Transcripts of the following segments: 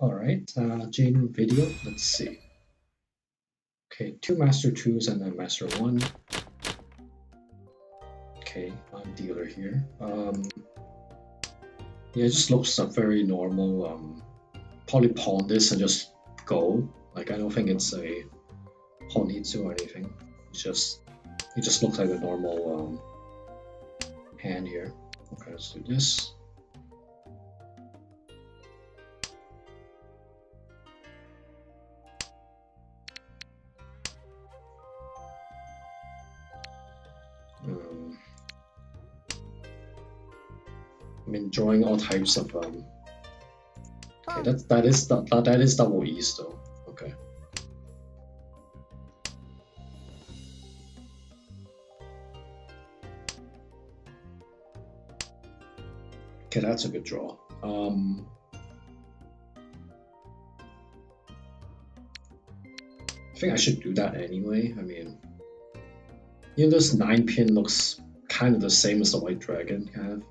All right, uh, Jane video, let's see. Okay, two master twos and then master one. Okay, I'm dealer here. Um, yeah, it just looks a very normal. Um, probably pon this and just go. Like I don't think it's a Honitsu or anything. It's just it just looks like a normal um, hand here. Okay, let's do this. Drawing all types of um. Okay, that that is that that is double east though. Okay. Okay, that's a good draw. Um, I think I should do that anyway. I mean, you know, this 9 pin looks kind of the same as the White Dragon, kind of.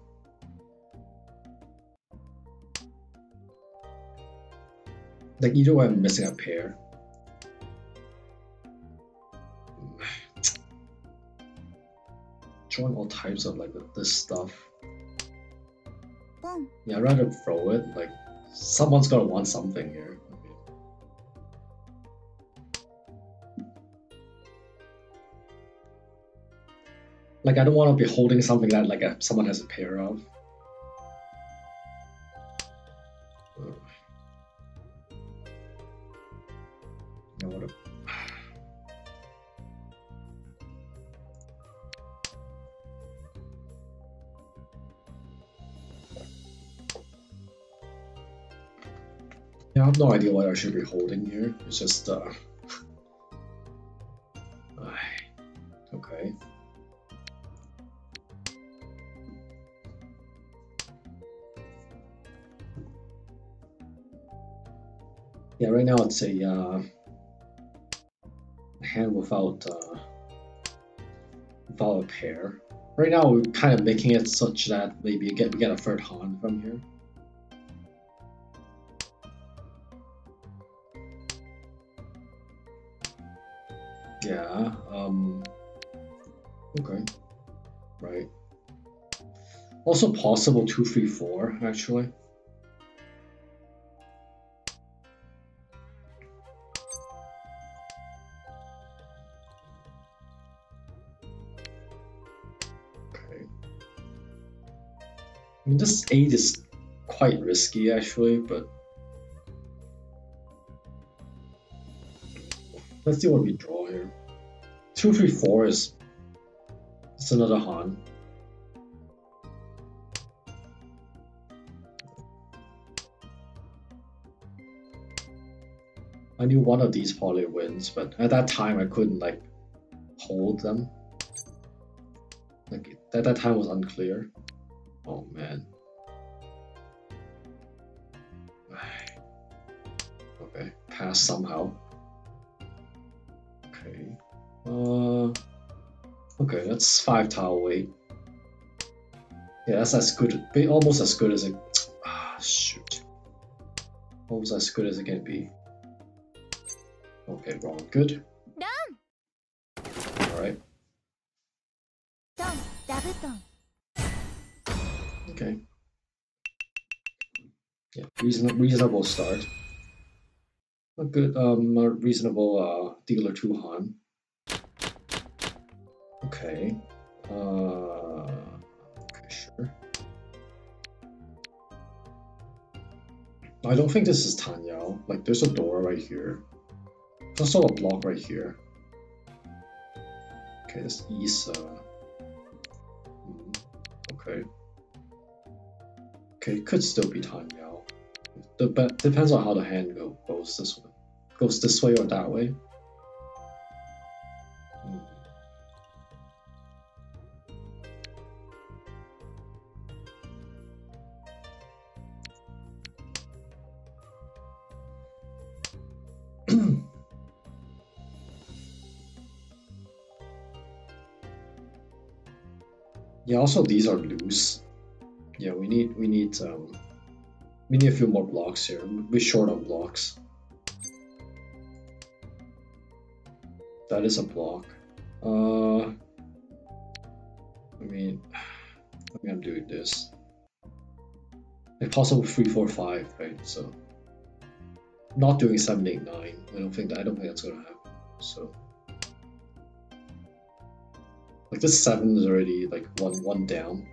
Like, either way, I'm missing a pair. Drawing all types of like this stuff. Yeah, I'd rather throw it. Like, someone's gonna want something here. Like, I don't want to be holding something that like a, someone has a pair of. Have no idea what I should be holding here. It's just, uh... okay. Yeah, right now it's a, uh, hand without, uh, without a pair. Right now we're kind of making it such that maybe you get, we get a third hand from here. Yeah, um, okay, right. Also possible 234, actually. Okay. I mean, this 8 is quite risky, actually, but Let's see what we draw here. Two, three, four is it's another Han. I knew one of these probably wins, but at that time I couldn't like hold them. Like at that time was unclear. Oh man. Okay, pass somehow. Okay. Uh. Okay, that's five tile wait. Yeah, that's as good, Be almost as good as it. Ah, shoot. Almost as good as it can be. Okay, wrong. Good. All right. Okay. Yeah, reasonable, reasonable start. A good, um, a reasonable uh, dealer two Han. Okay. Uh, okay, sure. I don't think this is Tan Yao. Like, there's a door right here. There's also a block right here. Okay, this. Mm, okay. Okay, it could still be Tan Yao. The depends on how the hand goes this way, goes this way or that way. Yeah, also these are loose. Yeah, we need we need um We need a few more blocks here. We're short on blocks. That is a block. Uh, I mean, I mean, I'm doing this. If possible, three, four, five, right? So, not doing seven, eight, nine. I don't think that. I don't think that's gonna happen. So, like this seven is already like one, one down.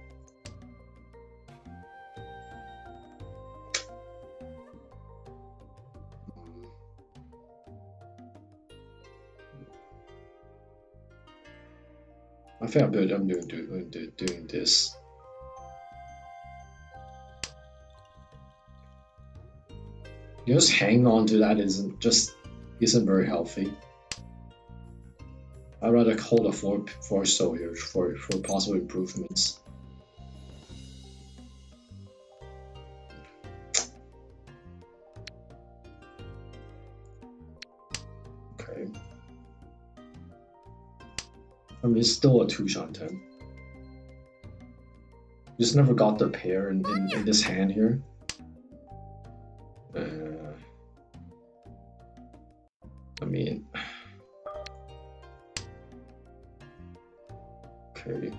I think I'm doing, I'm doing, doing, uh, doing this. just hang on to that isn't just isn't very healthy. I'd rather hold a four four so here for for possible improvements. It's still a two Shanten. Just never got the pair in, in, in this hand here. Uh, I mean, okay.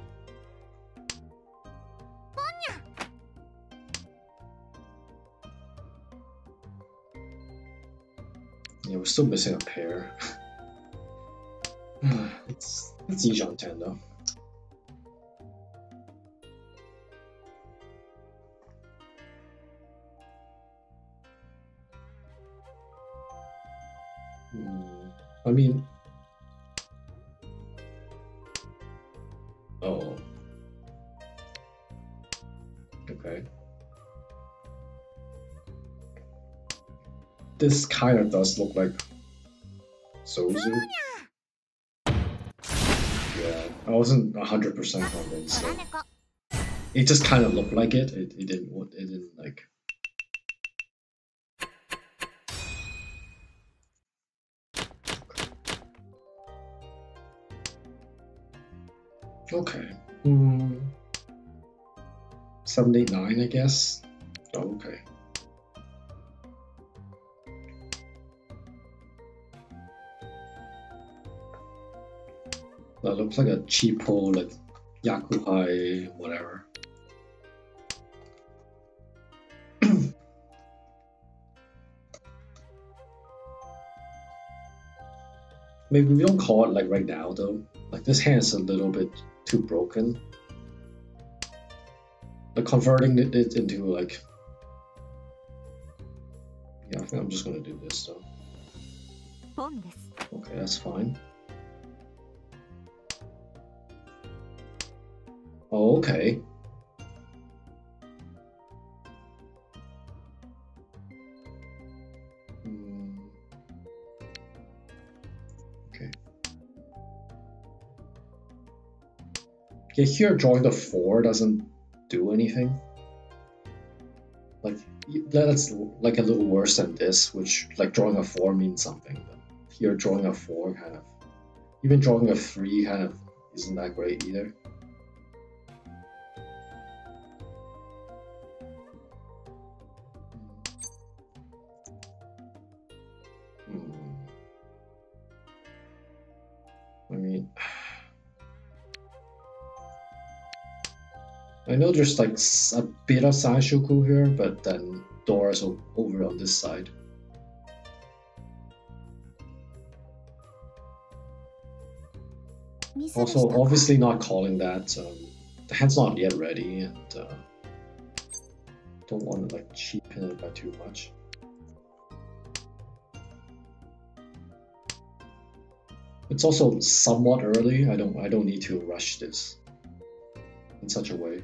Yeah, we're still missing a pair. it's it's Iishanten. Hmm, I mean, oh, okay. This kind of does look like Sozu. I wasn't hundred percent convinced. So. It just kind of looked like it. It, it didn't. It didn't like. Okay. Hmm. Seven, eight, nine, I guess. Oh, okay. Looks like a cheapo, like Yakuhai, whatever. Maybe we don't call it like right now though. Like this hand is a little bit too broken. Like converting it, it into like yeah, I think I'm just gonna do this though. Okay, that's fine. Oh, okay. Hmm. Okay. Yeah, here drawing the four doesn't do anything. Like that's like a little worse than this, which like drawing a four means something. But here drawing a four kind of, even drawing a three kind of isn't that great either. I know there's like a bit of Sanshoku here, but then doors over on this side. Also, obviously not calling that. Um, the hand's not yet ready, and uh, don't want to like cheapen it by too much. It's also somewhat early. I don't I don't need to rush this in such a way.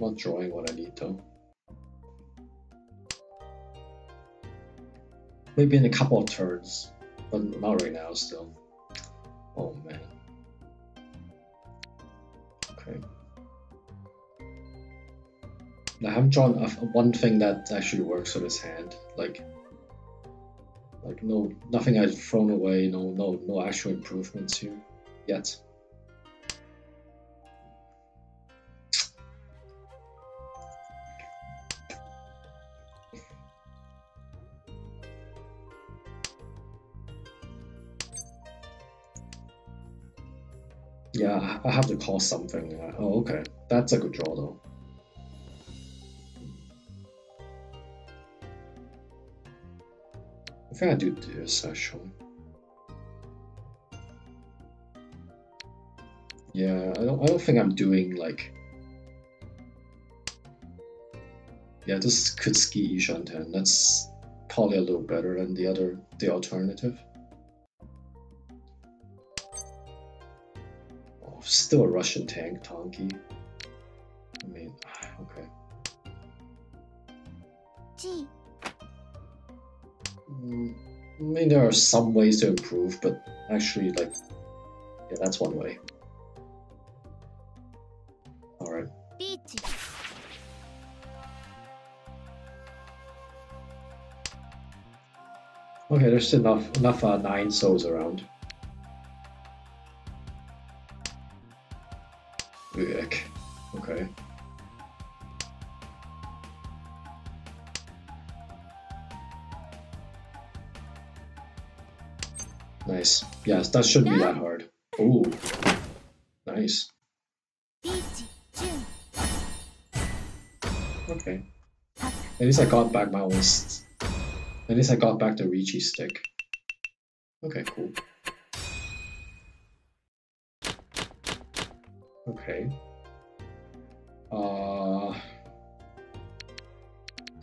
I'm not drawing what I need though. Maybe in a couple of turns, but not right now still. Oh man. Okay. I haven't drawn one thing that actually works for this hand. Like like no, nothing I've thrown away. No, no, no actual improvements here yet. Yeah, I have to call something. Oh, okay. That's a good draw, though. I think I do this, actually. Yeah, I don't, I don't think I'm doing, like... Yeah, this could ski Ishan That's probably a little better than the other, the alternative. Still a Russian tank, Tonki. I mean, okay. G. Mm, I mean, there are some ways to improve, but actually, like, yeah, that's one way. Alright. Okay, there's enough enough uh, nine souls around. Okay. Nice. Yes, that shouldn't be that hard. Ooh. Nice. Okay. At least I got back my own... At least I got back the riichi stick. Okay, cool. Okay. Uh,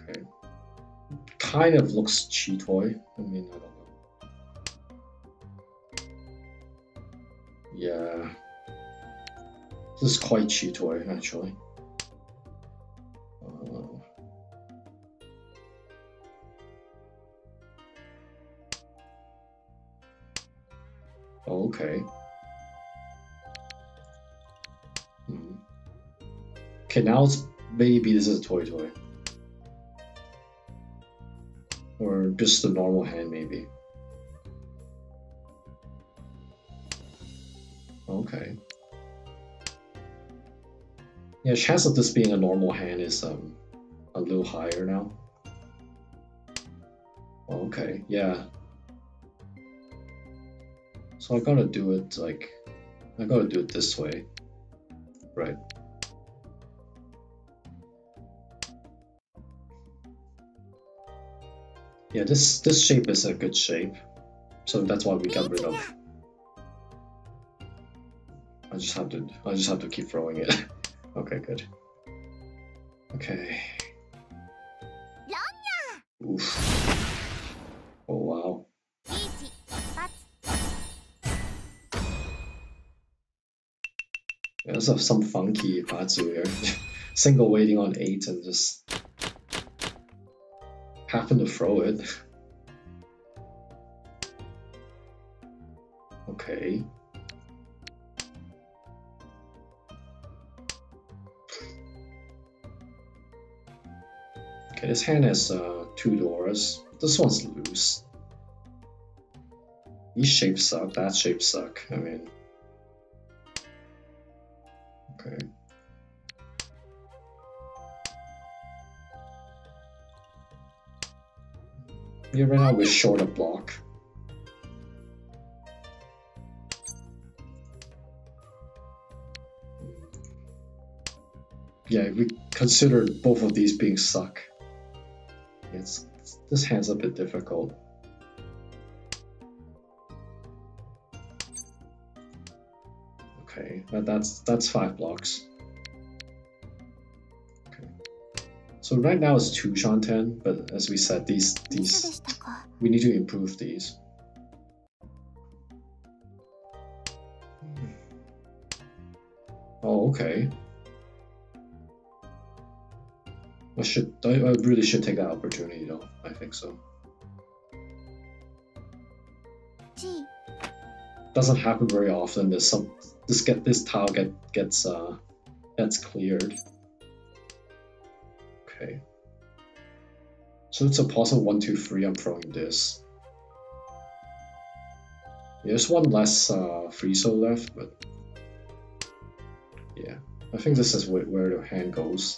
okay. Kind of looks Chiitoi. I mean, I don't know. Yeah. This is quite Chiitoi actually. Uh, okay. Okay, now it's maybe this is a Toitoi. Or just a normal hand, maybe. Okay. Yeah, chance of this being a normal hand is um a little higher now. Okay, yeah. So I gotta do it like I gotta do it this way. Right. Yeah, this this shape is a good shape, so that's why we got rid of. I just have to I just have to keep throwing it. okay, good. Okay. Oof. Oh wow. There's some funky Batsu here. Single waiting on 8 and just happen to throw it. okay. Okay, this hand has uh, two doors. This one's loose. These shapes suck, that shape suck. I mean... Yeah, right now we're short a block. Yeah, we consider both of these being suck. It's this hand's a bit difficult. Okay, but that's that's five blocks. So right now it's two Shanten, but as we said, these these we need to improve these. Oh, okay. I should I, I really should take that opportunity though. I think so. Doesn't happen very often. There's some this get this tile get gets uh gets cleared. Okay. So it's a possible one, two, three. I'm throwing this. There's one less uh, free soul left, but yeah, I think this is where, where the hand goes.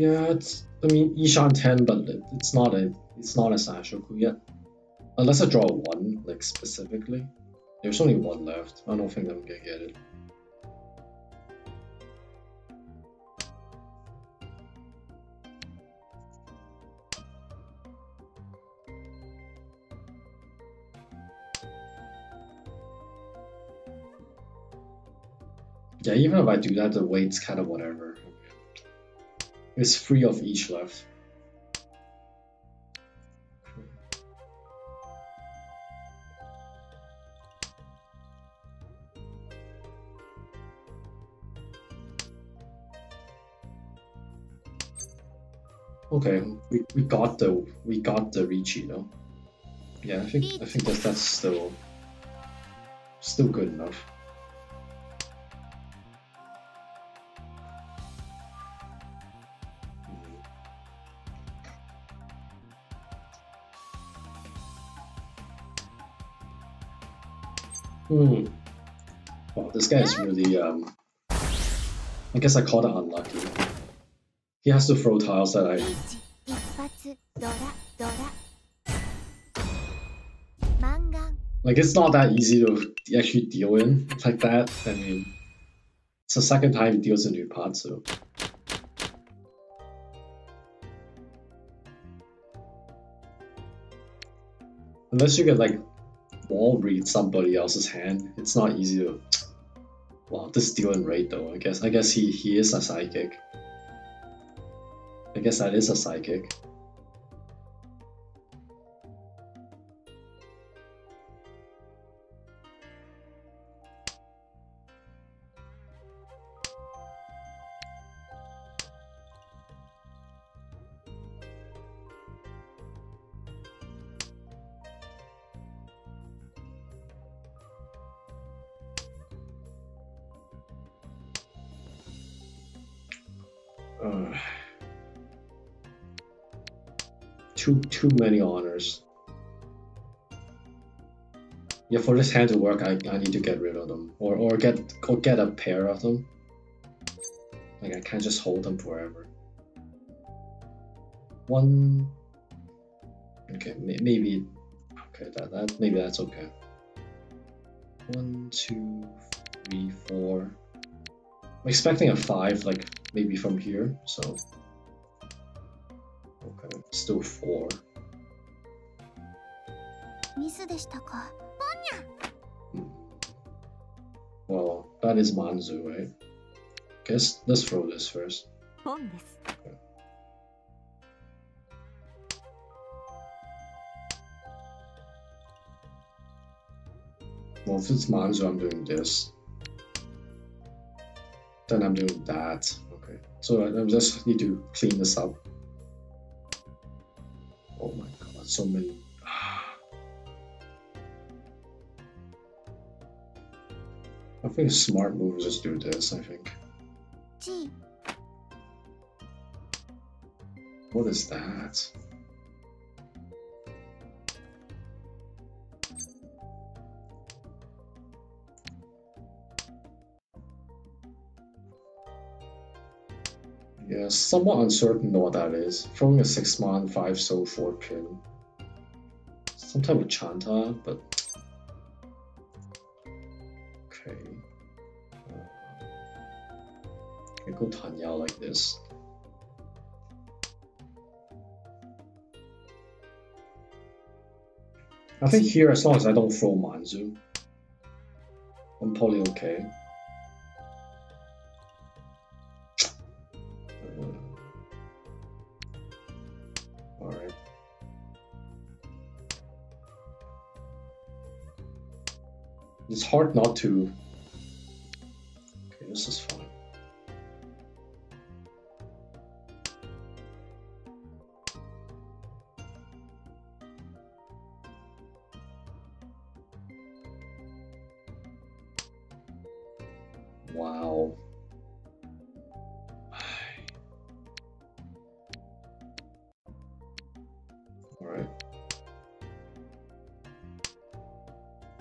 Yeah, it's I mean Ishan ten, but it's not a it's not a Sanshoku yet. Unless I draw one, like specifically. There's only one left. I don't think I'm gonna get it. Yeah, even if I do that, the wait's kind of whatever. It's three of each left. Okay, we, we got the we got the riichi though. Yeah, I think I think that that's still still good enough. Hmm. Wow, this guy is really um I guess I called it unlucky. He has to throw tiles that I like it's not that easy to actually deal in like that. I mean it's the second time he deals a new pot, so... Unless you get like wall read somebody else's hand, it's not easy to Wow, this deal in rate though, I guess I guess he, he is a psychic. I guess that is a psychic. Too many honors. Yeah, for this hand to work, I, I need to get rid of them, or or get or get a pair of them. Like I can't just hold them forever. One. Okay, maybe. Okay, that that maybe that's okay. One, two, three, four. I'm expecting a five, like maybe from here, so okay, still four. Hmm. Well, that is Manzu, right? Guess let's throw this first. Okay. Well, if it's Manzu, I'm doing this. Then I'm doing that. Okay, so I just need to clean this up. Oh my god, so many. I think a smart move is just do this, I think. G. What is that? Yeah, somewhat uncertain what that is. Throwing a 6 man, 5 soul, 4 pin. Some type of Chanta, but. This. I think here, as long as I don't throw Manzu, I'm probably okay. It's hard not to.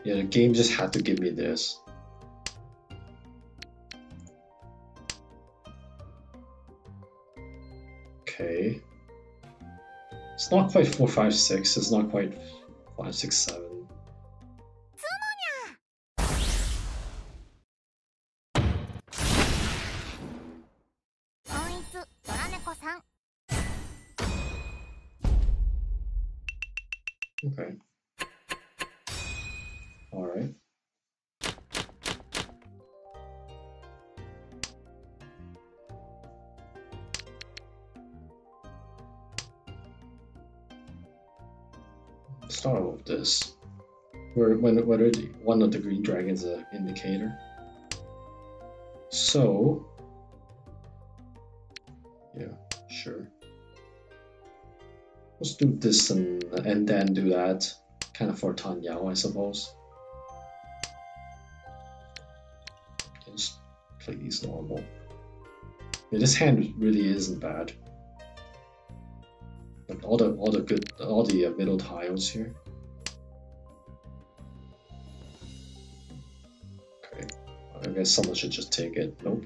Yeah, the game just had to give me this. Okay. It's not quite 4, 5, 6. It's not quite 5, One of the green dragons an indicator. So yeah, sure. Let's do this and, and then do that, kind of for Tan Yao, I suppose. Just play these normal. Yeah, this hand really isn't bad. Like all the all the good all the uh, middle tiles here. Guess someone should just take it. Nope.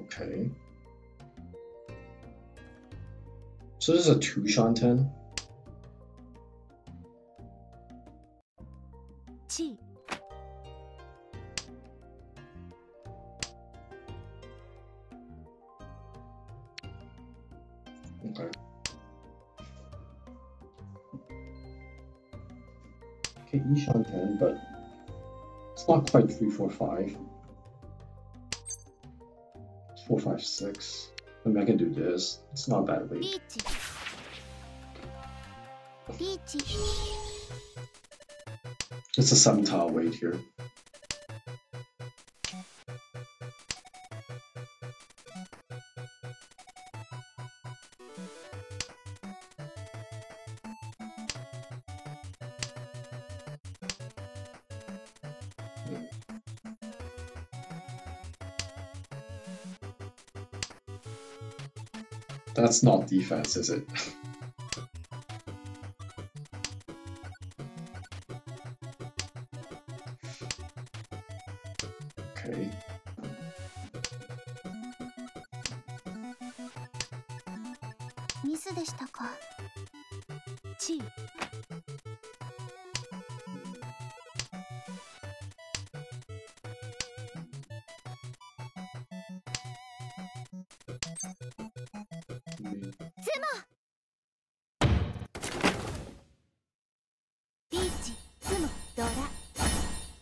Okay. So this is a two Shanten. Fight three, four, five. It's four, five, six. I'm I can do this. It's not that late. It's a seven tile wait here. That's not defense, is it?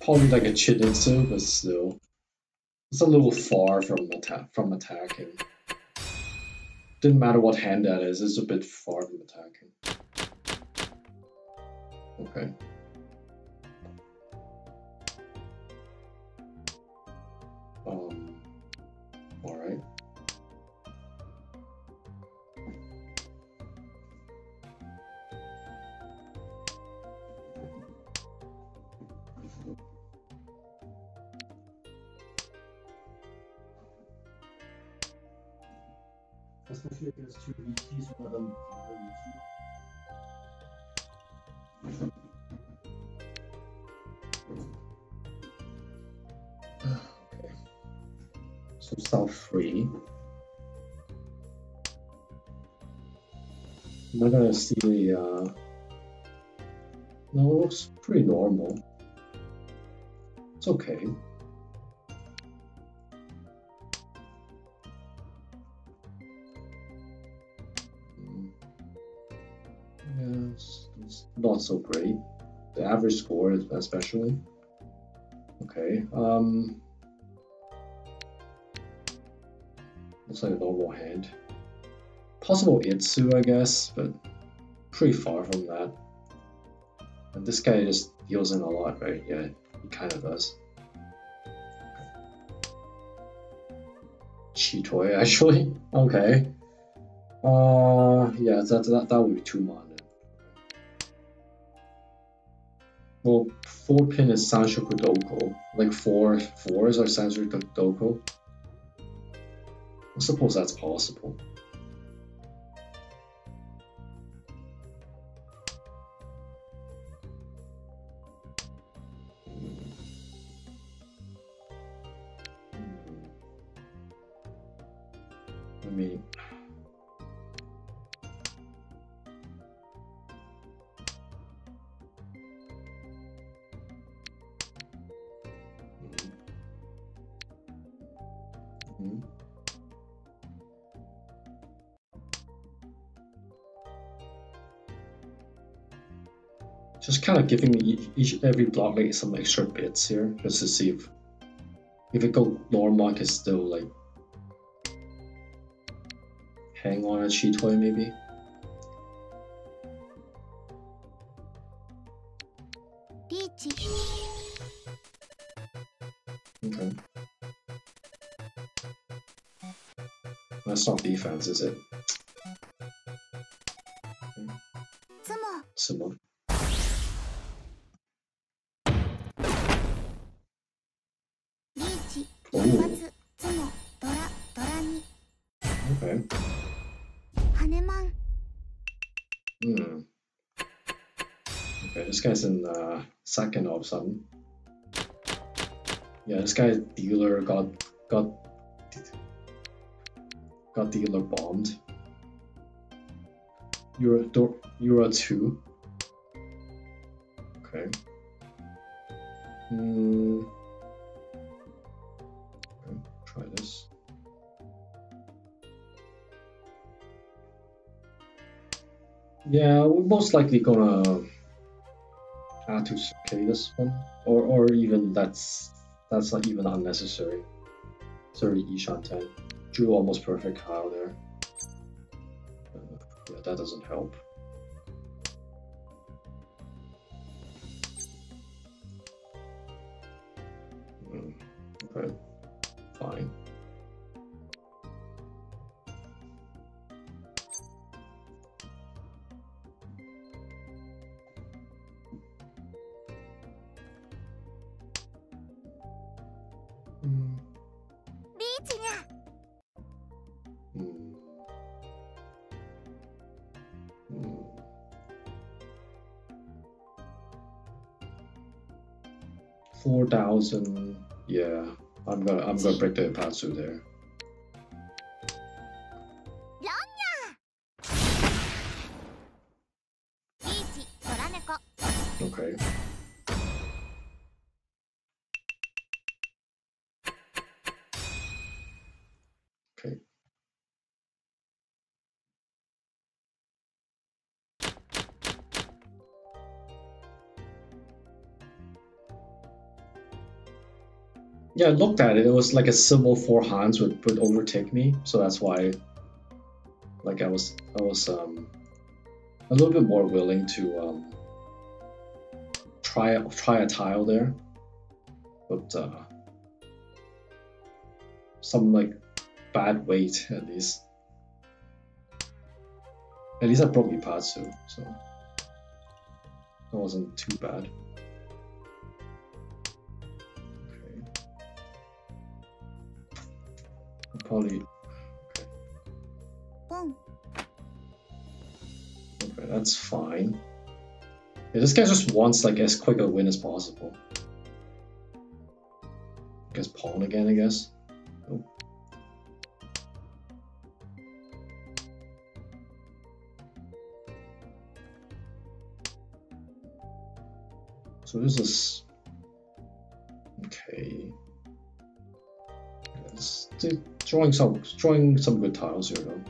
Probably like a Chinitsu, but still. It's a little far from attack from attacking. Didn't matter what hand that is, it's a bit far from attacking. Okay. Um Okay. So south free. I'm I gonna see the uh no it looks pretty normal. It's okay. Not so great. The average score especially. Okay. Um Looks like a normal hand. Possible Ittsu, I guess, but pretty far from that. And this guy just deals in a lot, right? Yeah, he kind of does. Chiitoi, actually? Okay. Uh, yeah, that, that, that would be two mana. Well, four pin is Sanshoku Doko. Like four fours are Sanshoku Doko. I suppose that's possible. Just kind of giving me each every block like some extra bits here, just to see if if it go normal, I can still like hang on a Chiitoi maybe. Okay. That's not defense, is it? Sumo. Ooh. This guy's in uh, second of some. Yeah, this guy dealer got got got dealer bombed. You're you're two. Okay. Hmm. Okay, try this. Yeah, we're most likely gonna to okay this one, or or even that's that's not even unnecessary. Sorry, Ishan 10. Drew almost perfect Kyle there. Uh, yeah, that doesn't help. Thousand. Yeah, I'm gonna I'm gonna break the Ippatsu there. Yeah, I looked at it. It was like a symbol four hands would would overtake me, so that's why. Like I was, I was um, a little bit more willing to um, try try a tile there, but uh, some like bad wait at least. At least I broke Ippatsu, so that wasn't too bad. Okay, that's fine. Yeah, this guy just wants like as quick a win as possible. I guess pon again, I guess. Oh. So this is okay drawing some drawing some good tiles here though.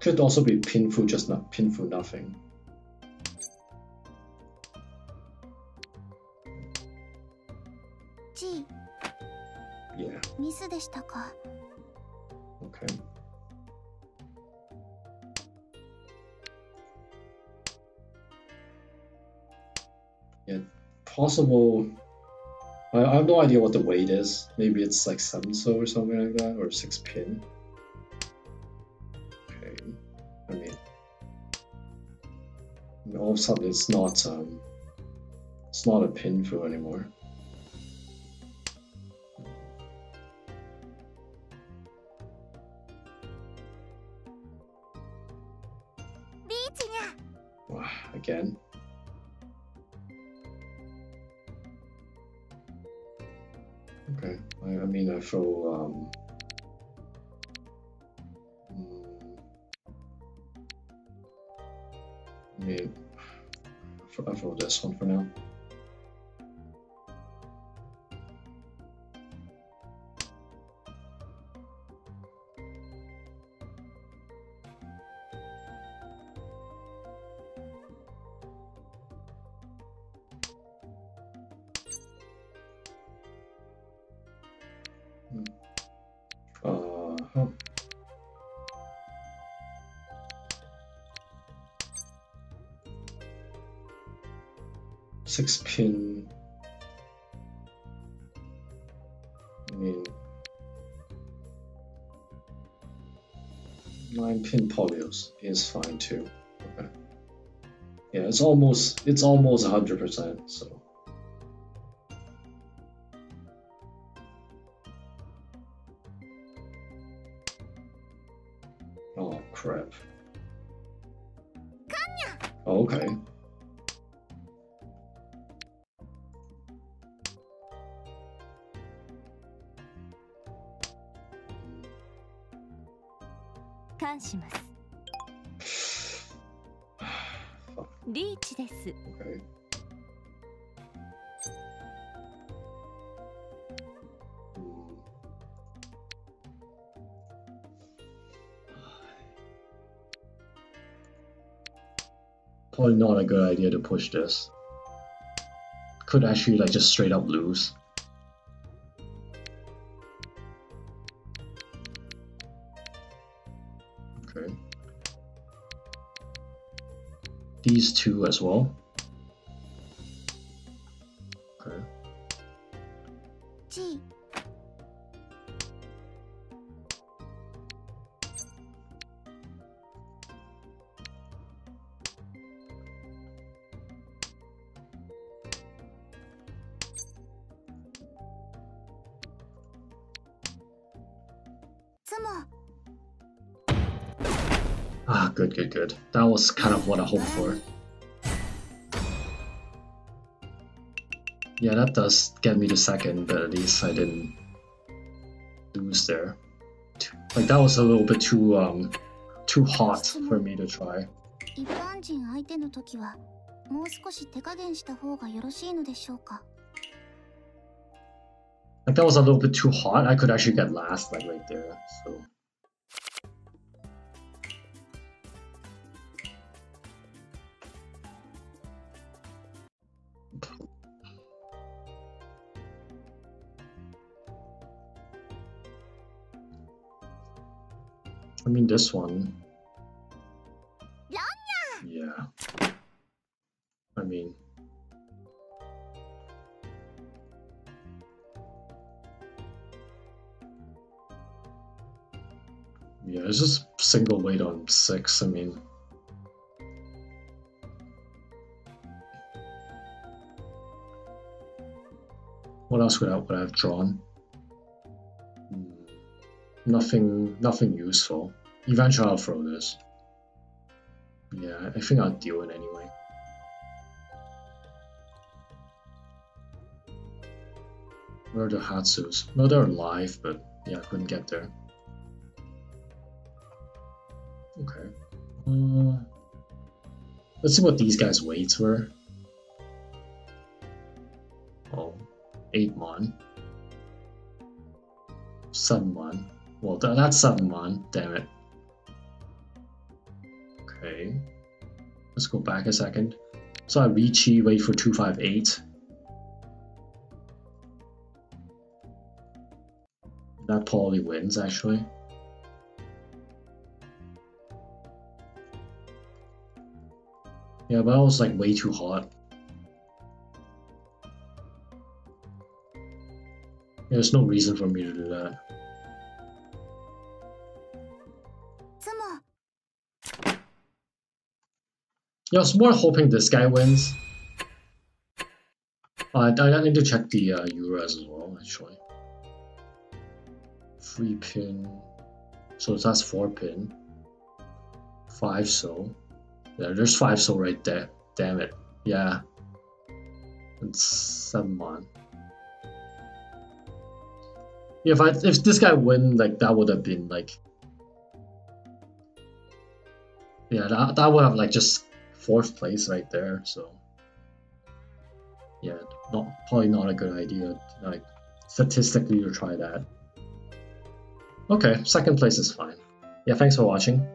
Could also be painful, just not painful nothing. G. Yeah. Okay. Yeah, possible I, I have no idea what the wait is. Maybe it's like seven so or something like that, or six pin. Okay, I mean, all of a sudden it's not um, it's not a pinfu anymore. Again. Throw um mm, I mean I throw- I this one for now. Pin polyios is fine too. Okay. Yeah, it's almost it's almost hundred percent. So. Not a good idea to push this. Could actually like just straight up lose. Okay. These two as well. good, good, good. That was kind of what I hoped for. Yeah, that does get me to second, but at least I didn't lose there. Like that was a little bit too um too hot for me to try. 一般人相手の時はもう少し手加減した方がよろしいのでしょうか Like that was a little bit too hot. I could actually get last like right there. So This one. Yeah. I mean Yeah, it's just single wait on six. I mean, what else would I would I have drawn? Hmm, Nothing, nothing useful. Eventually, I'll throw this. Yeah, I think I'll deal it anyway. Where are the Hatsus? No, they're alive, but yeah, I couldn't get there. Okay. Uh, let's see what these guys' waits were. Oh, 8 mon. 7 mon. Well, th that's 7 mon, damn it. Okay. Let's go back a second. So I riichi wait for 258. That probably wins actually. Yeah, but that was like way too hot. There's no reason for me to do that. Yeah, I was more hoping this guy wins. Uh, I, need to check the uh, Euros as well, actually. Three pin. So that's four pin. Five so. Yeah, there's five so right there. Damn it. Yeah. It's seven mon. Yeah, if I if this guy win, like that would have been like Yeah, that, that would have like just fourth place right there, so yeah, not probably not a good idea like statistically to try that. Okay, second place is fine. Yeah, thanks for watching.